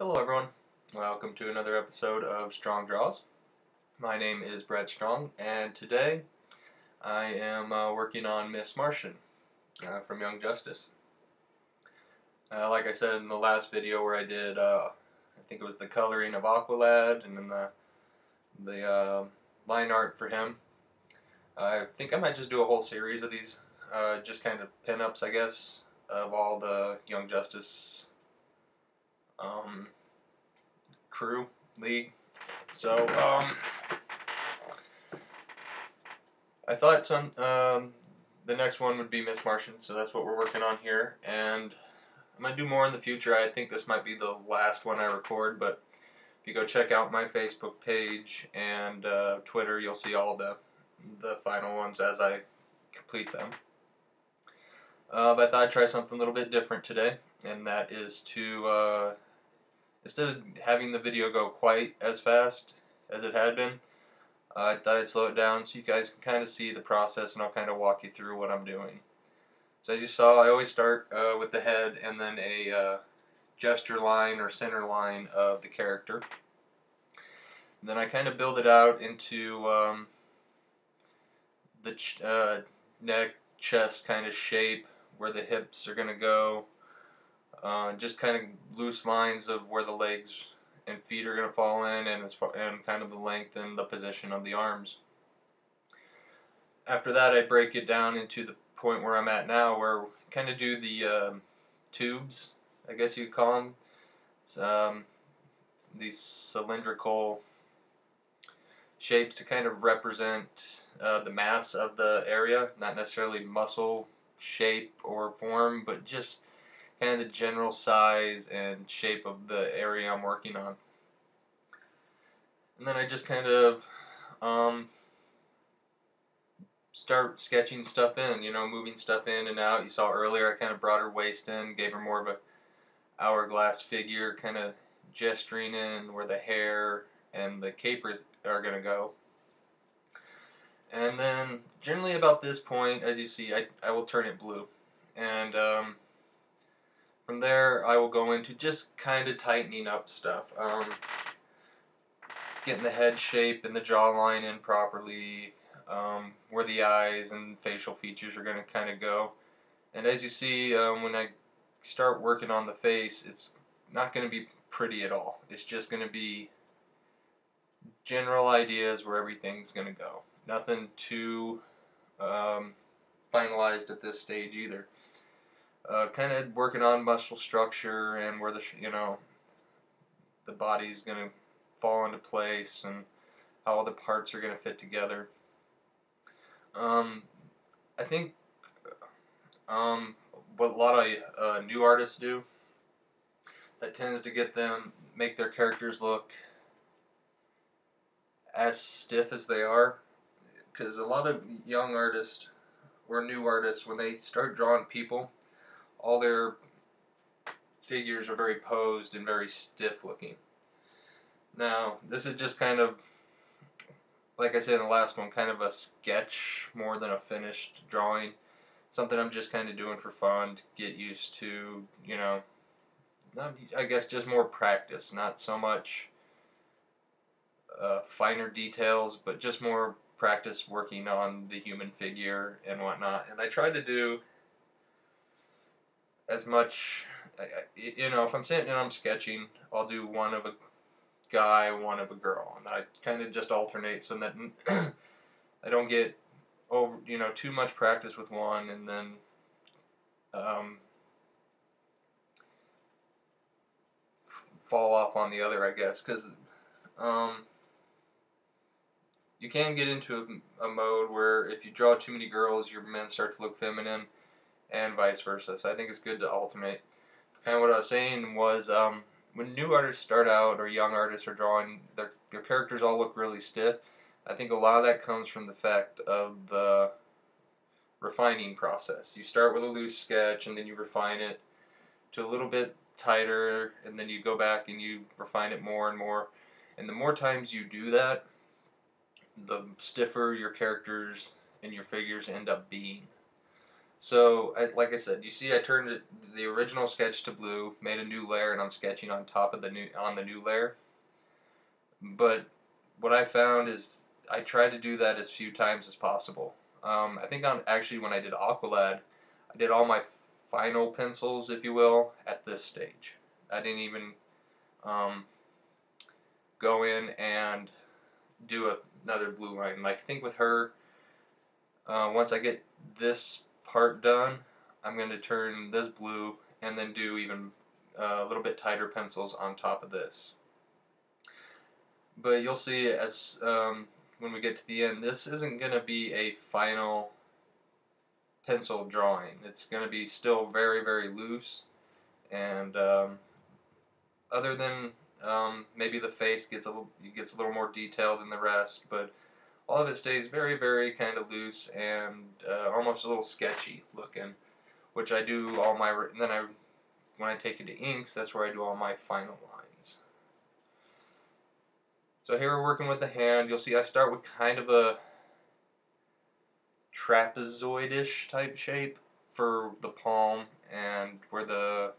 Hello everyone, welcome to another episode of Strong Draws. My name is Brett Strong and today I am uh, working on Miss Martian uh, from Young Justice. Uh, like I said in the last video where I did, uh, I think it was the coloring of Aqualad and then the, the uh, line art for him. I think I might just do a whole series of these, uh, just kind of pin-ups I guess, of all the Young Justice um, crew league. So um, I thought some um, the next one would be Miss Martian, so that's what we're working on here, and I'm gonna do more in the future. I think this might be the last one I record, but if you go check out my Facebook page and uh, Twitter, you'll see all the the final ones as I complete them. Uh, but I thought I'd try something a little bit different today, and that is to uh, instead of having the video go quite as fast as it had been, I thought I'd slow it down so you guys can kind of see the process, and I'll kind of walk you through what I'm doing. So as you saw, I always start uh, with the head and then a uh, gesture line or center line of the character. And then I kind of build it out into um, the ch uh, neck, chest kind of shape, where the hips are going to go. Uh, just kind of loose lines of where the legs and feet are going to fall in and, as far, and kind of the length and the position of the arms. After that I break it down into the point where I'm at now where kind of do the um, tubes, I guess you'd call them. Um, these cylindrical shapes to kind of represent uh, the mass of the area, not necessarily muscle shape or form, but just kind of the general size and shape of the area I'm working on. And then I just kind of um, start sketching stuff in, you know, moving stuff in and out. You saw earlier I kind of brought her waist in, gave her more of a hourglass figure, kind of gesturing in where the hair and the capers are going to go. And then generally about this point, as you see, I, I will turn it blue. And um, from there, I will go into just kind of tightening up stuff. Um, getting the head shape and the jawline in properly, um, where the eyes and facial features are going to kind of go. And as you see, um, when I start working on the face, it's not going to be pretty at all. It's just going to be general ideas where everything's going to go. Nothing too um, finalized at this stage either. Uh, kind of working on muscle structure and where the you know the body's going to fall into place and how all the parts are going to fit together. Um, I think um, what a lot of uh, new artists do that tends to get them make their characters look as stiff as they are because a lot of young artists or new artists when they start drawing people all their figures are very posed and very stiff looking. Now this is just kind of like I said in the last one kind of a sketch more than a finished drawing. Something I'm just kind of doing for fun to get used to you know. I guess just more practice not so much uh, finer details, but just more practice working on the human figure and whatnot. And I tried to do as much, you know, if I'm sitting and I'm sketching, I'll do one of a guy, one of a girl, and I kind of just alternate so that I don't get over, you know, too much practice with one and then um, fall off on the other, I guess, because um, you can get into a, a, mode where if you draw too many girls, your men start to look feminine, and vice versa. So I think it's good to alternate. Kind of what I was saying was um, when new artists start out or young artists are drawing, their their characters all look really stiff. I think a lot of that comes from the fact of the refining process. You start with a loose sketch and then you refine it to a little bit tighter and then you go back and you refine it more and more. And the more times you do that, the stiffer your characters and your figures end up being. So, I, like I said, you see, I turned the original sketch to blue, made a new layer, and I'm sketching on top of the new on the new layer. But what I found is I try to do that as few times as possible. Um, I think on actually when I did Aqualad, I did all my final pencils, if you will, at this stage. I didn't even um, go in and do a, another blue line. Like I think with her, uh, once I get this part done, I'm going to turn this blue and then do even uh, a little bit tighter pencils on top of this. But you'll see as um, when we get to the end, this isn't going to be a final pencil drawing. It's going to be still very, very loose. And um, other than um, maybe the face gets a little, gets a little more detailed than the rest, but all of it stays very, very kind of loose and uh, almost a little sketchy looking, which I do all my, and then I, when I take it to inks, that's where I do all my final lines. So here we're working with the hand. You'll see I start with kind of a trapezoidish type shape for the palm and where the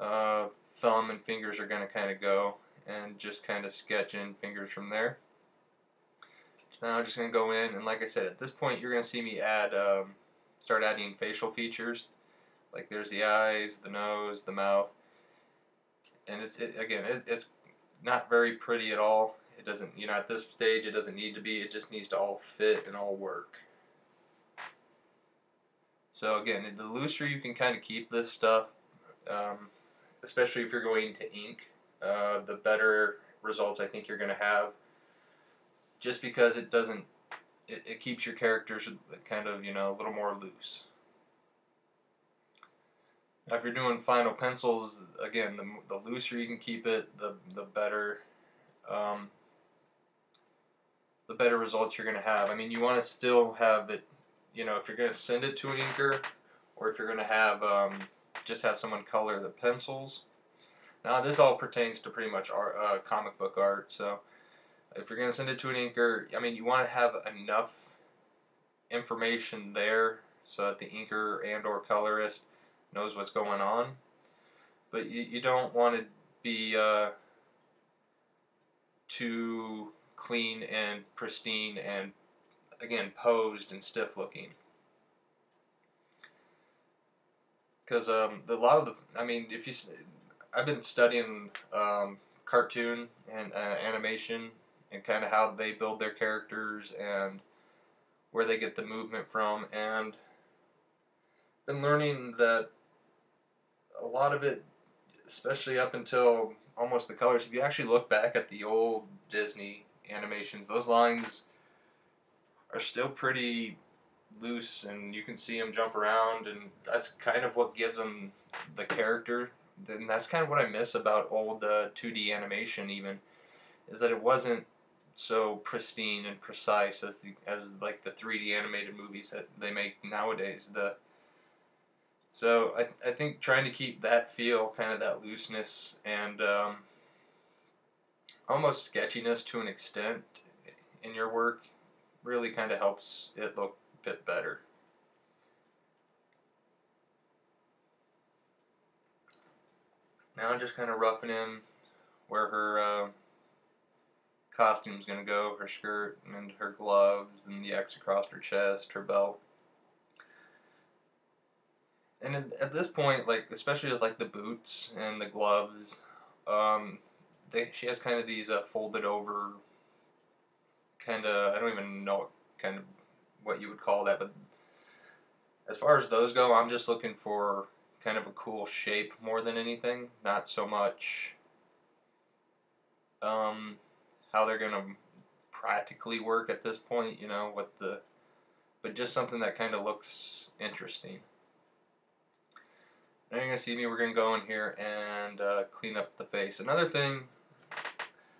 uh, thumb and fingers are going to kind of go and just kind of sketch in fingers from there. Now I'm just going to go in and like I said at this point you're going to see me add um, start adding facial features like there's the eyes, the nose, the mouth and it's it, again it, it's not very pretty at all. It doesn't you know at this stage it doesn't need to be it just needs to all fit and all work. So again the looser you can kind of keep this stuff um, especially if you're going to ink, uh, the better results I think you're going to have. Just because it doesn't, it, it keeps your characters kind of, you know, a little more loose. Now, if you're doing final pencils, again, the, the looser you can keep it, the, the better, um, the better results you're going to have. I mean, you want to still have it, you know, if you're going to send it to an inker, or if you're going to have um, just have someone color the pencils. Now this all pertains to pretty much art, uh, comic book art, so if you're going to send it to an inker, I mean you want to have enough information there so that the inker and or colorist knows what's going on. But you, you don't want to be uh, too clean and pristine and again posed and stiff looking. because um, a lot of the, I mean, if you, I've been studying um, cartoon and uh, animation and kind of how they build their characters and where they get the movement from, and been learning that a lot of it, especially up until almost the colors, if you actually look back at the old Disney animations, those lines are still pretty loose and you can see them jump around and that's kind of what gives them the character. And that's kind of what I miss about old uh, 2D animation even is that it wasn't so pristine and precise as the as like the 3D animated movies that they make nowadays the so I, I think trying to keep that feel kind of that looseness and um, almost sketchiness to an extent in your work really kind of helps it look a bit better. Now I'm just kind of roughing in where her uh, costume's going to go, her skirt and her gloves and the X across her chest, her belt. And at, at this point, like especially with like the boots and the gloves, um, they she has kind of these uh, folded over, kind of I don't even know kind of what you would call that, but as far as those go, I'm just looking for kind of a cool shape more than anything, not so much um, how they're going to practically work at this point, you know, what the, but just something that kind of looks interesting. Now you're going to see me, we're going to go in here and uh, clean up the face. Another thing,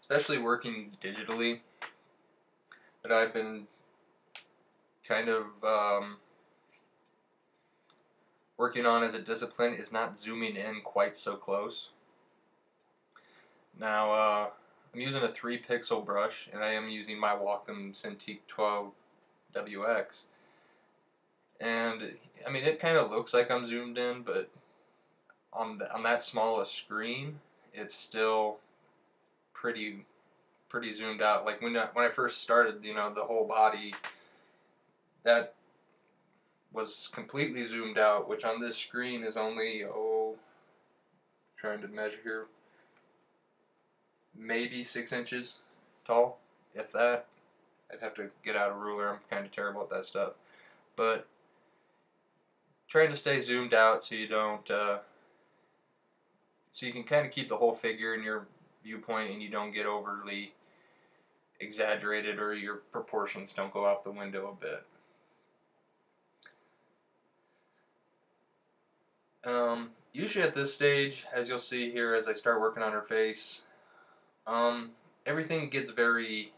especially working digitally, that I've been kind of um, working on as a discipline is not zooming in quite so close. Now, uh, I'm using a 3 pixel brush and I am using my Wacom Cintiq 12 WX. and I mean it kind of looks like I'm zoomed in, but on the, on that small a screen, it's still pretty pretty zoomed out. Like when I, when I first started, you know, the whole body that was completely zoomed out, which on this screen is only oh, trying to measure here, maybe six inches tall, if that. I'd have to get out a ruler. I'm kind of terrible at that stuff, but trying to stay zoomed out so you don't, uh, so you can kind of keep the whole figure in your viewpoint and you don't get overly exaggerated or your proportions don't go out the window a bit. Um, usually at this stage, as you'll see here as I start working on her face, um, everything gets very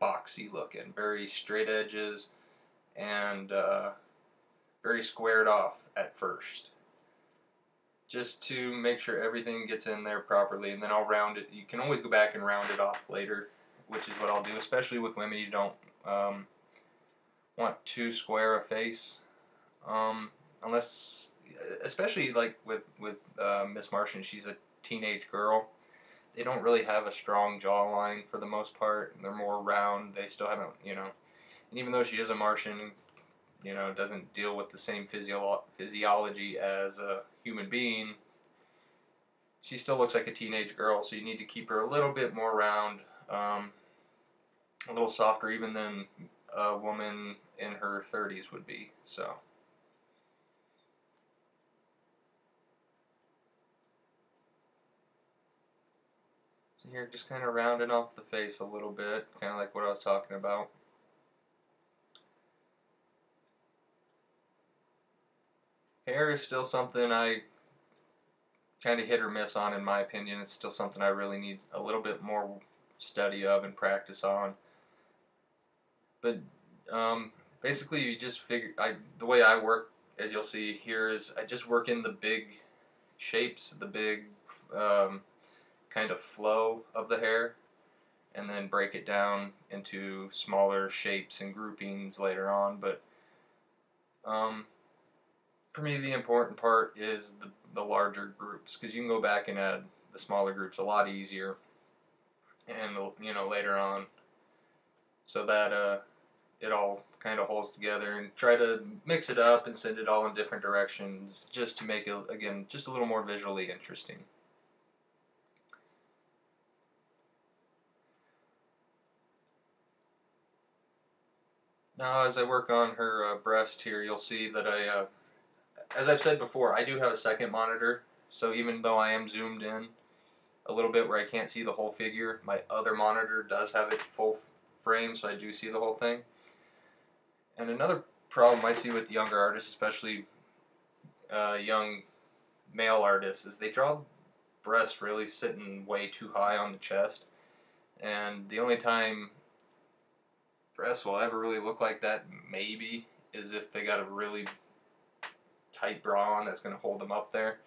boxy looking, very straight edges, and uh, very squared off at first. Just to make sure everything gets in there properly, and then I'll round it. You can always go back and round it off later, which is what I'll do, especially with women you don't um, want too square a face. Um, unless especially like with with uh, Miss Martian, she's a teenage girl. They don't really have a strong jawline for the most part. They're more round. They still haven't, you know, and even though she is a Martian, you know, doesn't deal with the same physio- physiology as a human being. She still looks like a teenage girl, so you need to keep her a little bit more round, um, a little softer, even than a woman in her 30s would be. So. Here, just kind of rounding off the face a little bit, kind of like what I was talking about. Hair is still something I kind of hit or miss on, in my opinion. It's still something I really need a little bit more study of and practice on. But um, basically, you just figure. I the way I work, as you'll see here, is I just work in the big shapes, the big um, kind of flow of the hair, and then break it down into smaller shapes and groupings later on. But um, for me, the important part is the, the larger groups because you can go back and add the smaller groups a lot easier, and you know later on, so that uh, it all kind of holds together and try to mix it up and send it all in different directions just to make it again just a little more visually interesting. Now as I work on her uh, breast here, you'll see that I uh, as I've said before, I do have a second monitor, so even though I am zoomed in a little bit where I can't see the whole figure, my other monitor does have it full frame, so I do see the whole thing. And another problem I see with younger artists, especially uh, young male artists, is they draw breast really sitting way too high on the chest. And the only time breasts will ever really look like that, maybe, is if they got a really tight bra on that's going to hold them up there.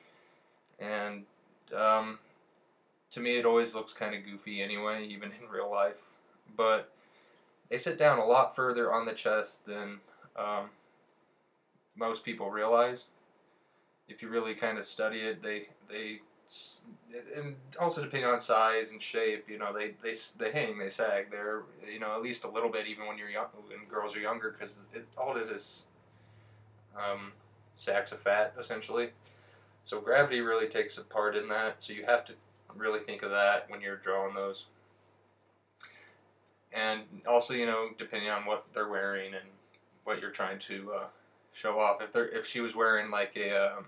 And um, to me, it always looks kind of goofy anyway, even in real life. But they sit down a lot further on the chest than um, most people realize. If you really kind of study it, they they and also depending on size and shape, you know, they they they hang, they sag. They're you know at least a little bit even when you're young, when girls are younger, because it all it is is um, sacks of fat essentially. So gravity really takes a part in that. So you have to really think of that when you're drawing those. And also, you know, depending on what they're wearing and what you're trying to uh, show off. If they're if she was wearing like a um,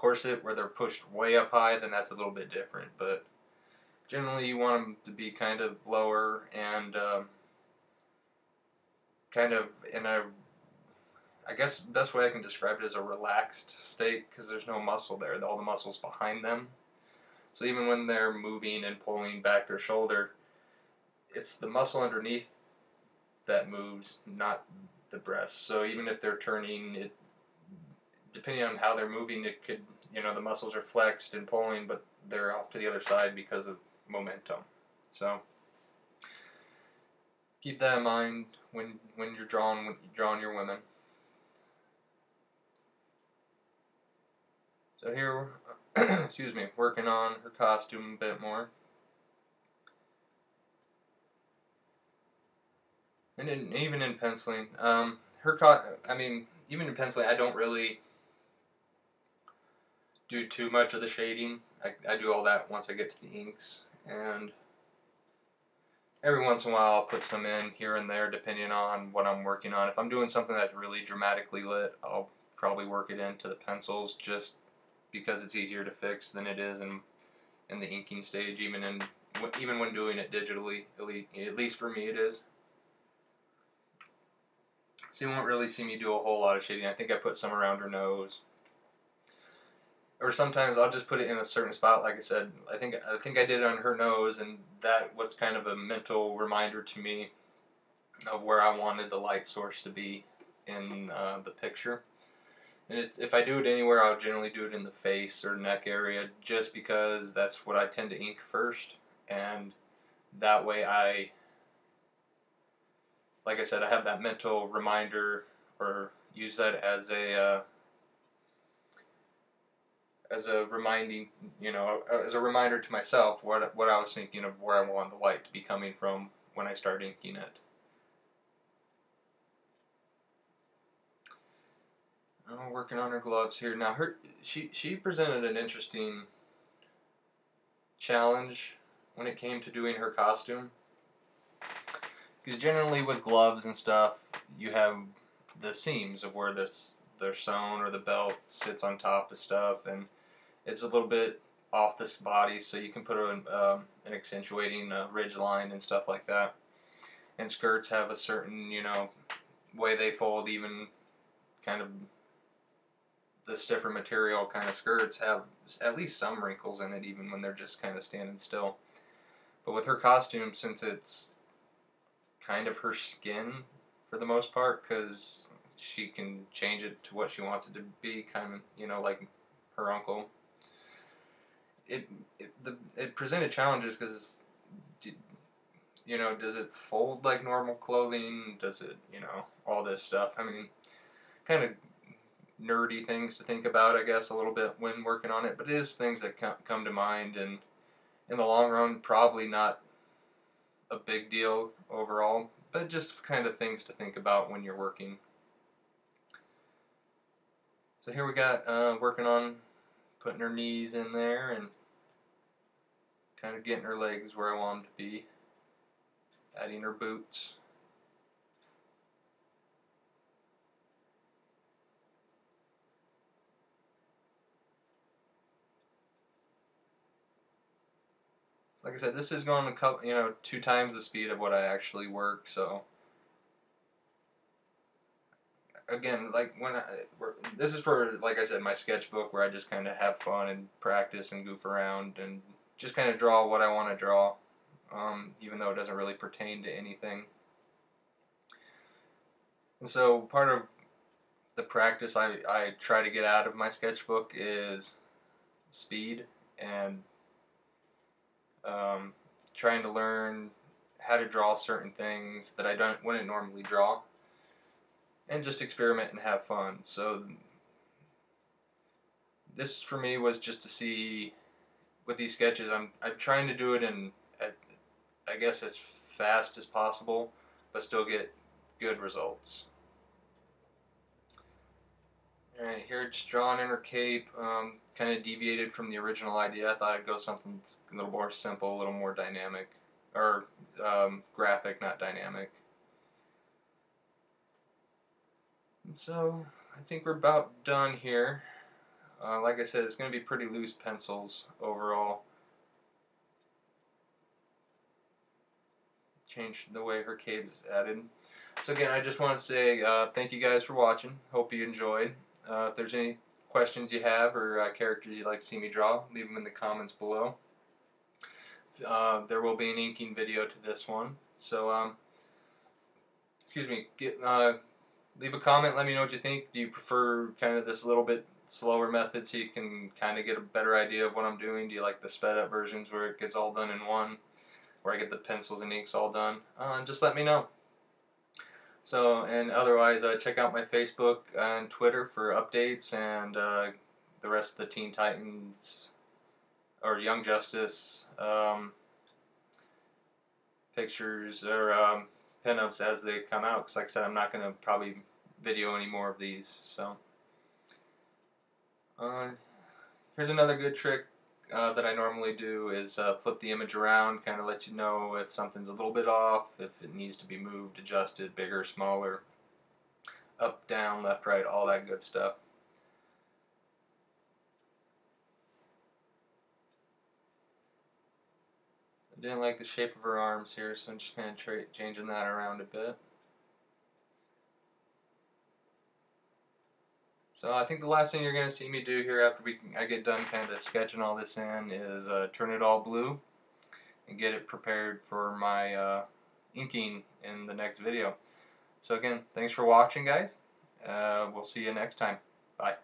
corset where they're pushed way up high, then that's a little bit different. But generally, you want them to be kind of lower and um, kind of in a I guess best way I can describe it is a relaxed state because there's no muscle there. All the muscle's behind them. So even when they're moving and pulling back their shoulder, it's the muscle underneath that moves, not the breast. So even if they're turning, it depending on how they're moving, it could you know the muscles are flexed and pulling, but they're off to the other side because of momentum. So keep that in mind when when you're drawing when you're drawing your women. So here, excuse me, working on her costume a bit more. And in, even in penciling, um, her co- I mean, even in penciling, I don't really do too much of the shading. I, I do all that once I get to the inks, and every once in a while I'll put some in here and there depending on what I'm working on. If I'm doing something that's really dramatically lit, I'll probably work it into the pencils just because it's easier to fix than it is in in the inking stage, even in even when doing it digitally. At least for me, it is. So you won't really see me do a whole lot of shading. I think I put some around her nose. Or sometimes I'll just put it in a certain spot. Like I said, I think I think I did it on her nose, and that was kind of a mental reminder to me of where I wanted the light source to be in uh, the picture. And it, if I do it anywhere, I'll generally do it in the face or neck area, just because that's what I tend to ink first, and that way I like I said, I have that mental reminder or use that as a uh, as a reminding, you know, uh, as a reminder to myself what what I was thinking of where I want the light to be coming from when I start inking it. I'm working on her gloves here now. Her she she presented an interesting challenge when it came to doing her costume. Because generally with gloves and stuff, you have the seams of where this they're sewn or the belt sits on top of stuff, and it's a little bit off this body, so you can put an, um, an accentuating uh, ridge line and stuff like that. And skirts have a certain, you know, way they fold, even kind of the stiffer material kind of skirts have at least some wrinkles in it, even when they're just kind of standing still. But with her costume, since it's kind of her skin for the most part because she can change it to what she wants it to be, kind of, you know, like her uncle. It it, the, it presented challenges because, you know, does it fold like normal clothing? Does it, you know, all this stuff? I mean, kind of nerdy things to think about, I guess, a little bit when working on it, but it is things that come to mind, and in the long run, probably not a big deal overall, but just kind of things to think about when you're working. So here we got uh, working on putting her knees in there and kind of getting her legs where I want them to be, adding her boots. like I said, this is going a couple, you know, two times the speed of what I actually work. So again, like when I, this is for, like I said, my sketchbook where I just kind of have fun and practice and goof around and just kind of draw what I want to draw, um, even though it doesn't really pertain to anything. And so part of the practice I, I try to get out of my sketchbook is speed and um, trying to learn how to draw certain things that I don't wouldn't normally draw, and just experiment and have fun. So this for me was just to see with these sketches. I'm I'm trying to do it in I guess as fast as possible, but still get good results. Alright, here just drawing in her cape. Um, kind of deviated from the original idea. I thought I'd go something a little more simple, a little more dynamic. Or um, graphic, not dynamic. And so, I think we're about done here. Uh, like I said, it's going to be pretty loose pencils overall. Change the way her cape is added. So again, I just want to say uh, thank you guys for watching. Hope you enjoyed. Uh, if there's any questions you have or uh, characters you'd like to see me draw, leave them in the comments below. Uh, there will be an inking video to this one. So, um, excuse me, get, uh, leave a comment, let me know what you think. Do you prefer kind of this little bit slower method so you can kind of get a better idea of what I'm doing? Do you like the sped up versions where it gets all done in one, where I get the pencils and inks all done? Uh, just let me know. So, and otherwise, uh, check out my Facebook and Twitter for updates and uh, the rest of the Teen Titans or Young Justice um, pictures or um, pinups as they come out. Because, like I said, I'm not going to probably video any more of these. So, uh, here's another good trick uh, that I normally do is uh, flip the image around, kind of lets you know if something's a little bit off, if it needs to be moved, adjusted, bigger, smaller, up, down, left, right, all that good stuff. I didn't like the shape of her arms here, so I'm just kind of changing that around a bit. So I think the last thing you're going to see me do here after we I get done kind of sketching all this in is uh, turn it all blue and get it prepared for my uh, inking in the next video. So again, thanks for watching guys. Uh, we'll see you next time. Bye.